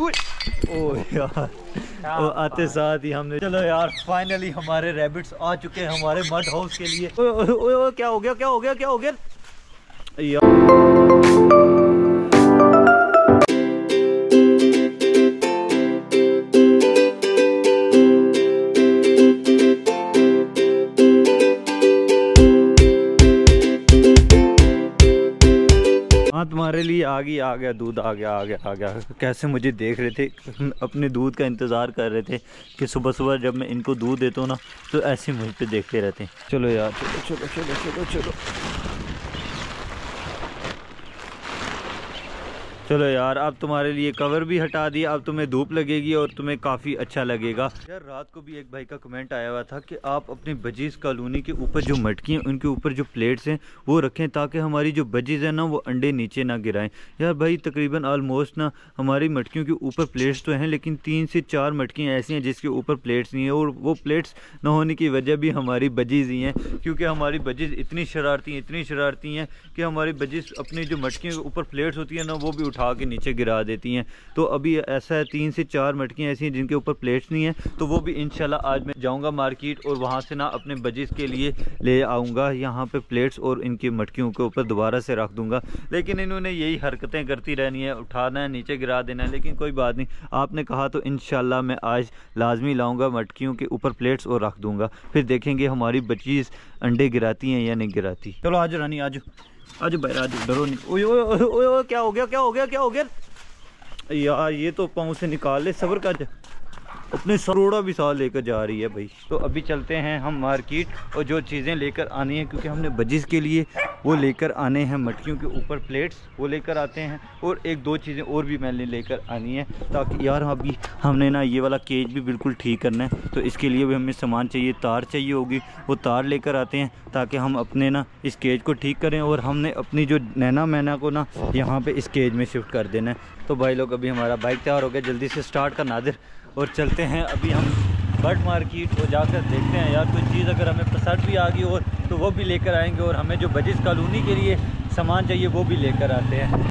ओ यार आते साथ ही हमने चलो यार फाइनली हमारे रैबिट्स आ चुके हैं हमारे मड हाउस के लिए. ओ, ओ, ओ, ओ, क्या हो गया क्या हो गया क्या हो गया? यार तुम्हारे लिए आ गई, आ गया, दूध आ गया आ गया आ गया। कैसे मुझे देख रहे थे? अपने दूध का इंतज़ार कर रहे थे कि सुबह सुबह जब मैं इनको दूध देता हूँ ना तो ऐसे मुझ पर देखते रहते हैं। चलो यार, चलो चलो चलो चलो चलो। चलो यार, अब तुम्हारे लिए कवर भी हटा दिया, अब तुम्हें धूप लगेगी और तुम्हें काफ़ी अच्छा लगेगा। यार, रात को भी एक भाई का कमेंट आया हुआ था कि आप अपनी बजीज कॉलोनी के ऊपर जो मटकी हैं, उनके ऊपर जो प्लेट्स हैं, वो रखें ताकि हमारी जो बजीज हैं ना, वो अंडे नीचे ना गिराएँ। यार भाई, तकरीबन ऑलमोस्ट ना, हमारी मटकियों के ऊपर प्लेट्स तो हैं, लेकिन तीन से चार मटकियाँ ऐसी हैं जिसके ऊपर प्लेट्स नहीं है, और वो प्लेट्स ना होने की वजह भी हमारी बजीज ही हैं, क्योंकि हमारी बजीज इतनी शरारती हैं, इतनी शरारती हैं कि हमारी बजीज अपनी जो मटकियों के ऊपर प्लेट्स होती हैं ना, वो भी उठा के नीचे गिरा देती हैं। तो अभी ऐसा है, तीन से चार मटकियाँ ऐसी हैं जिनके ऊपर प्लेट्स नहीं हैं। तो वो भी इंशाल्लाह आज मैं जाऊँगा मार्केट और वहाँ से ना अपने बजिस के लिए ले आऊँगा। यहाँ पर प्लेट्स और इनकी मटकियों के ऊपर दोबारा से रख दूँगा। लेकिन इन्होंने यही हरकतें करती रहनी है, उठाना है, नीचे गिरा देना है, लेकिन कोई बात नहीं। आपने कहा तो इन मैं आज लाजमी लाऊँगा, मटकियों के ऊपर प्लेट्स और रख दूँगा। फिर देखेंगे हमारी बचीज़ अंडे गिराती हैं या नहीं गिराती। चलो, आज रानी, आज। आज भाई आज डरो नहीं। ओए ओए क्या हो गया, क्या हो गया, क्या हो गया? यार, ये तो पाँव से निकाल ले, सबर का अपने सरोड़ा भी साथ लेकर जा रही है भाई। तो अभी चलते हैं हम मार्केट और जो चीज़ें लेकर आनी है, क्योंकि हमने बजिस के लिए वो लेकर आने हैं, मटकियों के ऊपर प्लेट्स वो लेकर आते हैं और एक दो चीज़ें और भी मैंने लेकर आनी है, ताकि यार अभी हमने ना ये वाला केज भी बिल्कुल ठीक करना है। तो इसके लिए भी हमें सामान चाहिए, तार चाहिए होगी, वो तार लेकर आते हैं, ताकि हम अपने ना इस केज को ठीक करें और हमने अपनी जो नैना मैना को ना यहाँ पर इस केज में शिफ्ट कर देना है। तो भाई लोग, अभी हमारा बाइक तैयार हो गया, जल्दी से स्टार्ट कर नादिर और चलते हैं। अभी हम बर्ड मार्केट को जाकर देखते हैं। यार, कोई चीज़ अगर हमें पसंद भी आ गई और तो वो भी लेकर आएँगे और हमें जो बजिस कॉलोनी के लिए सामान चाहिए, वो भी लेकर आते हैं।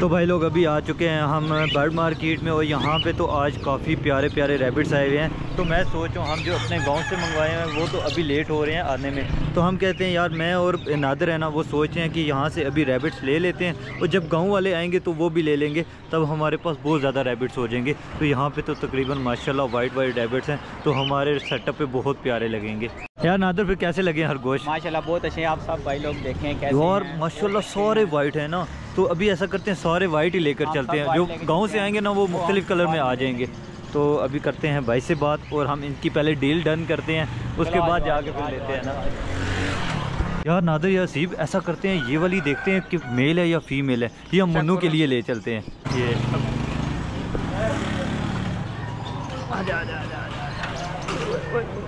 तो भाई लोग अभी आ चुके हैं हम बर्ड मार्केट में और यहाँ पे तो आज काफ़ी प्यारे प्यारे रैबिट्स आए हुए हैं। तो मैं सोच रहा हूँ, हम जो अपने गाँव से मंगवाए हैं, वो तो अभी लेट हो रहे हैं आने में। तो हम कहते हैं, यार, मैं और नादर है ना, वो सोच रहे हैं कि यहाँ से अभी रैबिट्स ले लेते हैं और जब गाँव वाले आएँगे तो वो भी ले लेंगे, तब हमारे पास बहुत ज़्यादा रैबिट्स हो जाएँगे। तो यहाँ पर तो तकरीबन माशा वाइट वाइट रैबिट्स हैं तो हमारे सेटअप पर बहुत प्यारे लगेंगे। यार नादर फिर कैसे लगे हर गोश माशाल्लाह बहुत अच्छे हैं। आप सब भाई लोग देखें कैसे और माशाल्लाह सारे वाइट है ना। तो अभी ऐसा करते हैं सारे वाइट ही लेकर चलते हैं। जो गाँव से आएँगे ना वो मुख्तलिफ़ कलर में आ जाएँगे। तो अभी करते हैं भाई से बात और हम इनकी पहले डील डन करते हैं। उसके बाद जाके फिर लेते हैं ना। यार नादर या सीब ऐसा करते हैं ये वाली देखते हैं कि मेल है या फीमेल है। ये हम मन्नू के लिए ले चलते हैं। ये। आजा आजा आजा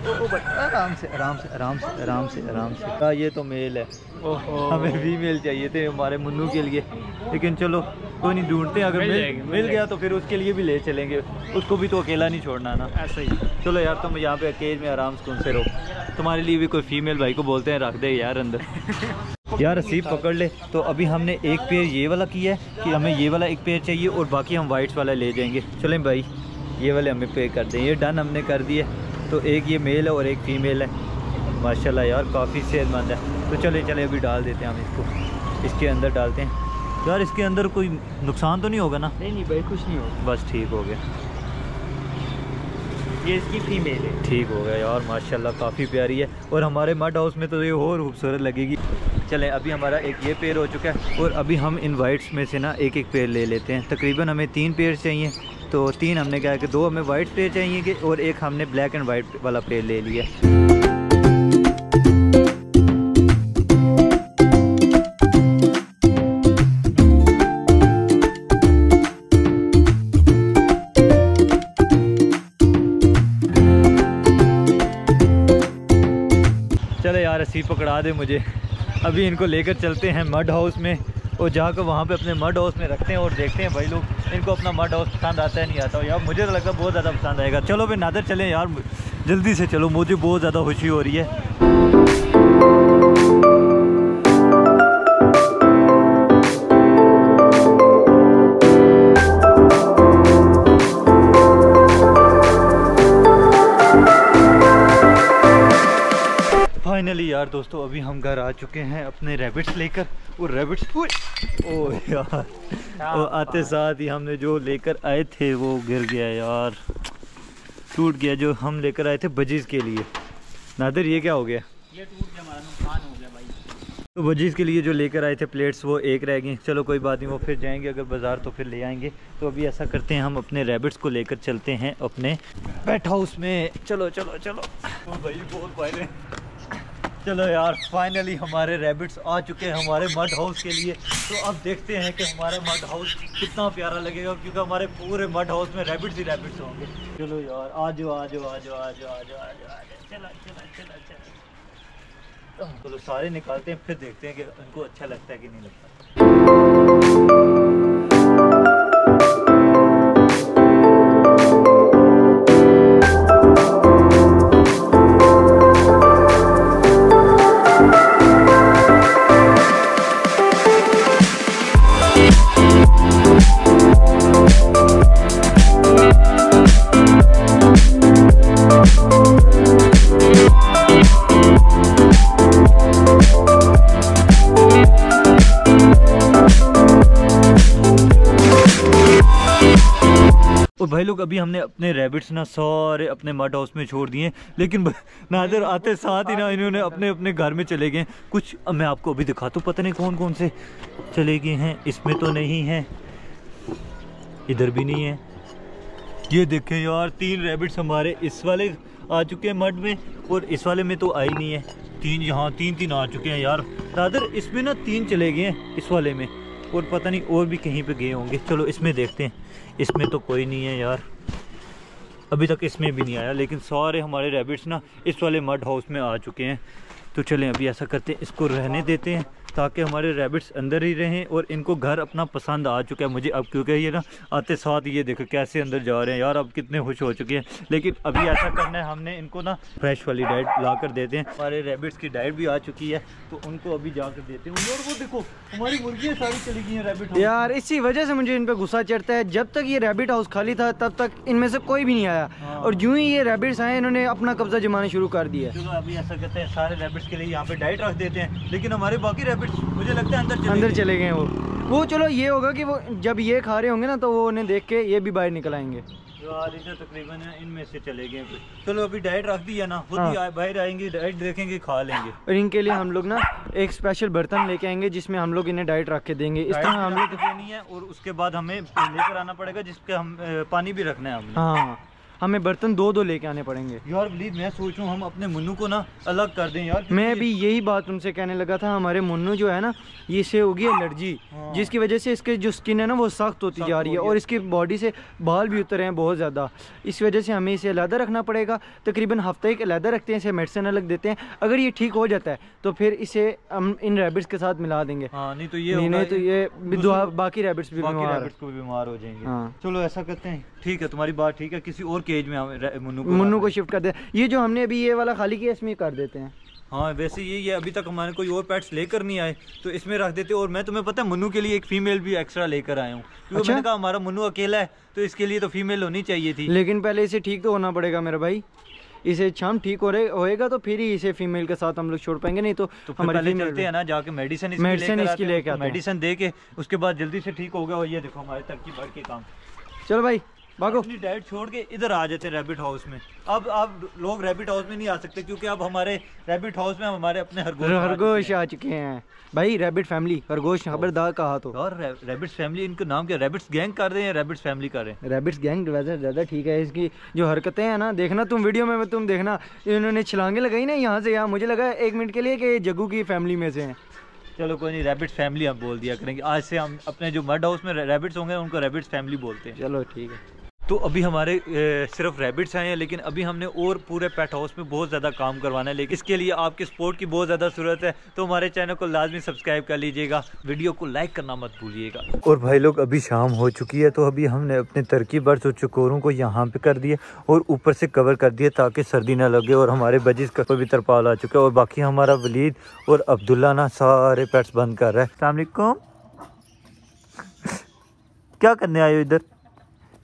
आराम से आराम से आराम से आराम से आराम से। हाँ ये तो मेल है। हमें भी मेल चाहिए थे हमारे मुन्नू के लिए। लेकिन चलो कोई नहीं ढूंढते अगर मिल, मिल गया तो फिर उसके लिए भी ले चलेंगे। उसको भी तो अकेला नहीं छोड़ना ना। ऐसा ही। चलो यार तुम यहाँ पे केज में आराम से से रहो। तुम्हारे लिए भी कोई फीमेल भाई को बोलते हैं रख दे यार अंदर। यार रसीब पकड़ ले। तो अभी हमने एक पेयर ये वाला किया है कि हमें ये वाला एक पेयर चाहिए और बाकी हम वाइट्स वाला ले जाएँगे। चलें भाई ये वाले हमें पे कर दें। ये डन हमने कर दिए तो एक ये मेल है और एक फ़ीमेल है। माशाल्लाह यार काफ़ी सेहतमंद है। तो चले चले अभी डाल देते हैं हम इसको। इसके अंदर डालते हैं। यार इसके अंदर कोई नुकसान तो नहीं होगा ना? नहीं नहीं भाई कुछ नहीं होगा। बस ठीक हो गया। ये इसकी फीमेल है। ठीक हो गया यार माशाल्लाह काफ़ी प्यारी है। और हमारे मड हाउस में तो ये और खूबसूरत लगेगी। चले अभी हमारा एक ये पेड़ हो चुका है। और अभी हम इन वाइट्स में से ना एक एक पेड़ ले लेते हैं। तकरीबन हमें तीन पेड़ चाहिए। तो तीन हमने कहा कि दो हमें वाइट पेड़ चाहिए कि और एक हमने ब्लैक एंड वाइट वाला पेड़ ले लिया। चले यार, रस्सी पकड़ा दे मुझे। अभी इनको लेकर चलते हैं मड हाउस में और जाकर वहाँ पे अपने मड हाउस में रखते हैं और देखते हैं भाई लोग इनको अपना मड हाउस पसंद आता है, नहीं आता। यार, मुझे तो लगता है बहुत ज़्यादा पसंद आएगा। चलो भाई, नादर, चलें यार, जल्दी से चलो। मुझे बहुत ज़्यादा खुशी हो रही है। यार दोस्तों अभी हम घर आ चुके हैं अपने रैबिट्स लेकर। वो रैबिट्स ओ यार। वो आते साथ ही हमने जो लेकर आए थे वो गिर गया यार। टूट गया जो हम लेकर आए थे बजीज के लिए। नादर ये क्या हो गया? ये टूट गया हमारा नुकसान हो गया भाई। तो वजीज़ के लिए जो लेकर आए थे प्लेट्स वो एक रह गई। चलो कोई बात नहीं वो फिर जाएँगे अगर बाज़ार तो फिर ले आएँगे। तो अभी ऐसा करते हैं हम अपने रैबिट्स को लेकर चलते हैं अपने पेट हाउस में। चलो चलो चलो। भाई बहुत फ़ायदे चलो यार फाइनली हमारे रैबिट्स आ चुके हैं हमारे मड हाउस के लिए। तो अब देखते हैं कि हमारा मड हाउस कितना प्यारा लगेगा, क्योंकि हमारे पूरे मड हाउस में रैबिट्स ही रैबिट्स होंगे। चलो यार आ जाओ आ जाओ आ जाओ आ जाओ आ जाओ आ जाओ चला चला चला चला। चलो सारे निकालते हैं, फिर देखते हैं कि उनको अच्छा लगता है कि नहीं लगता। और भाई लोग, अभी हमने अपने रैबिट्स ना सारे अपने मड हाउस में छोड़ दिए लेकिन नादर आते साथ ही ना इन्होंने अपने अपने घर में चले गए कुछ, अब मैं आपको अभी दिखाता हूँ, पता नहीं कौन कौन से चले गए हैं। इसमें तो नहीं है, इधर भी नहीं है। ये देखें यार, तीन रैबिट्स हमारे इस वाले आ चुके हैं मड में, और इस वाले में तो आई नहीं है। तीन, यहाँ तीन तीन आ चुके हैं यार। नादर, इसमें ना तीन चले गए हैं, इस वाले में। और पता नहीं और भी कहीं पे गए होंगे। चलो, इसमें देखते हैं। इसमें तो कोई नहीं है यार। अभी तक इसमें भी नहीं आया, लेकिन सारे हमारे रैबिट्स ना इस वाले मड हाउस में आ चुके हैं। तो चलें, अभी ऐसा करते हैं, इसको रहने देते हैं। ताकि हमारे रैबिट्स अंदर ही रहें और इनको घर अपना पसंद आ चुका है। मुझे अब क्योंकि ये ना आते साथ ये देखो कैसे अंदर जा रहे हैं। यार अब कितने खुश हो चुके हैं। लेकिन अभी ऐसा करना है हमने इनको ना फ्रेश वाली डाइट ला कर देते हैं। हमारे रैबिट्स की डाइट भी आ चुकी है तो उनको अभी जाकर देते हैं। और वो देखो हमारी मुर्गियाँ सारी चली गई हैं रैबिट यार इसी वजह से मुझे इन पे गुस्सा चढ़ता है। जब तक ये रेबिट हाउस खाली था तब तक इनमें से कोई भी नहीं आया। हाँ। और यूँ ही ये रैबिट्स आए इन्होंने अपना कब्जा जमाना शुरू कर दिया चलो अभी ऐसा करते हैं सारे रैबिट्स के लिए यहाँ पे डाइट रख देते हैं। लेकिन हमारे बाकी रैबिट्स मुझे लगता है अंदर चले अंदर। चले गए वो। वो चलो ये होगा कि वो जब ये खा रहे होंगे ना तो वो उन्हें देख के ये भी बाहर निकल आएँगे। तकरीबन इनमें से चले गए। चलो अभी डाइट रख दिया ना खुद हाँ। आए- बाहर आएँगे डाइट देखेंगे खा लेंगे। और इनके लिए हम लोग ना एक स्पेशल बर्तन लेके आएँगे जिसमें हम लोग इन्हें डाइट रख के देंगे। इस तरह हम लोग देनी है और उसके बाद हमें लेकर आना पड़ेगा जिसके हम पानी भी रखना है हमने। हाँ। हमें बर्तन दो दो लेके आने पड़ेंगे। यार प्लीज़ मैं सोच रहा हम अपने मुन्नू को ना अलग कर दें यार मैं भी यही बात उनसे कहने लगा था हमारे मुन्नू जो है ना ये से होगी एलर्जी हाँ। जिसकी वजह से इसके जो स्किन है ना वो सख्त होती जा रही है और इसकी बॉडी से बाल भी उतर रहे हैं बहुत ज़्यादा। इस वजह से हमें इसे अलहदा रखना पड़ेगा। तकरीबन हफ़्ते एक अलहदा रखते हैं इसे मेडिसिन अलग देते हैं। अगर ये ठीक हो जाता है तो फिर इसे हम इन रैबिट्स के साथ मिला देंगे। हाँ नहीं तो ये नहीं तो ये बाकी रैबिट्स बीमार। भी बीमार हो जाएँगे। हाँ। चलो ऐसा करते हैं। ठीक है तुम्हारी बात ठीक है किसी और केज में मुन्नू को मुन्नू को शिफ्ट कर दे ये जो हमने अभी ये वाला खाली किया इसमें कर देते हैं। हाँ वैसे ये ये अभी तक हमारे कोई और पेट्स लेकर नहीं आए तो इसमें रख देते और मैं तुम्हें पता है मुन्नू के लिए एक फीमेल भी एक्स्ट्रा लेकर आया हूँ। क्योंकि अच्छा? मैंने कहा हमारा मुन्नू अकेला है तो इसके लिए तो फीमेल होनी चाहिए थी। लेकिन पहले इसे ठीक तो होना पड़ेगा मेरा भाई। इसे शाम ठीक हो रहे होएगा तो फिर ही इसे फीमेल के साथ हम लोग छोड़ पाएँगे नहीं तो तो हमारी चलते हैं ना जाके मेडिसिन Medicine इसकी लेके मेडिसिन दे के उसके बाद जल्दी से ठीक होगा और ये देखो हमारे तक की बढ़ के काम। चलो भाई भागो। अपनी डाइट छोड़ के इधर आ जाते हैं रैबिट हाउस में। अब आप लोग रैबिट हाउस में नहीं आ सकते क्योंकि अब हमारे रैबिट हाउस में हमारे अपने हरगोश आ खरगोश चुके हैं। आ चुके हैं। भाई रैबिट फैमिली खरगोश खबरदार कहा तो। और रैबिट्स फैमिली इनका नाम क्या? रैबिट्स गैंग कर रहे हैं रैबिट्स फैमिली कर रहे हैं? रैबिट्स गैंग वैसे ज़्यादा ठीक है इसकी जो हरकतें हैं ना देखना तुम वीडियो में तुम देखना। इन्होंने छलांगे लगाई ना यहाँ से यहाँ मुझे लगा एक मिनट के लिए कि ये जग्गू की फैमिली में से हैं। चलो कोई नहीं रैबिट्स फैमिली हम बोल दिया करेंगे। आज से हम अपने जो मड हाउस में रैबिट्स होंगे उनको रैबिट्स फैमिली बोलते हैं। चलो ठीक है। तो अभी हमारे सिर्फ़ रैबिट्स आए हैं लेकिन अभी हमने और पूरे पेट हाउस में बहुत ज़्यादा काम करवाना है। लेकिन इसके लिए आपके सपोर्ट की बहुत ज़्यादा ज़रूरत है तो हमारे चैनल को लाजमी सब्सक्राइब कर लीजिएगा। वीडियो को लाइक करना मत भूलिएगा। और भाई लोग, अभी शाम हो चुकी है तो अभी हमने अपने तरकी बर्स और चकोरों को यहाँ पे कर दिया और ऊपर से कवर कर दिया ताकि सर्दी ना लगे और हमारे बजिस का भी तरपाल आ चुका है और बाकी हमारा वलीद और अब्दुल्ला ना सारे पेट्स बंद कर रहा है। क्या करने आए हो इधर?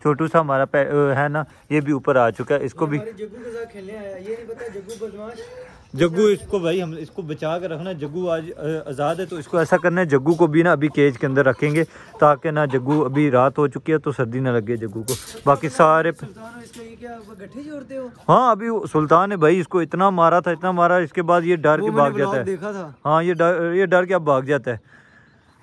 छोटू सा हमारा है ना ये भी ऊपर आ चुका है इसको भी जग्गू के साथ खेलने आया ये नहीं पता जग्गू बदमाश। जग्गू इसको भाई हम इसको बचा कर रखना जग्गू आज आज़ाद है तो इसको ऐसा करना है जग्गू को भी ना अभी केज के अंदर रखेंगे ताकि ना जग्गू अभी रात हो चुकी है तो सर्दी ना लगे जग्गू को। बाकी सारे हाँ अभी सुल्तान है भाई इसको इतना मारा था इतना मारा इसके बाद ये डर के भाग जाता है। हाँ ये डर ये डर के अब भाग जाता है।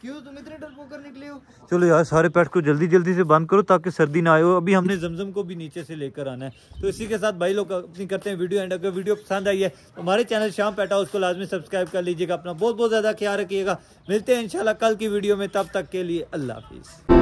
क्यों तुम इतने निकले हो? चलो यार, सारे पेट को जल्दी जल्दी से बंद करो ताकि सर्दी ना आए हो। अभी हमने जमजम को भी नीचे से लेकर आना है। तो इसी के साथ भाई लोग अपनी करते हैं वीडियो एंड। अगर वीडियो पसंद आई है तो हमारे चैनल शाम पैटा उसको लाजमी सब्सक्राइब कर लीजिएगा। अपना बहुत बहुत ज़्यादा ख्याल रखिएगा। मिलते हैं इंशाल्लाह कल की वीडियो में। तब तक के लिए अल्लाह हाफिज़।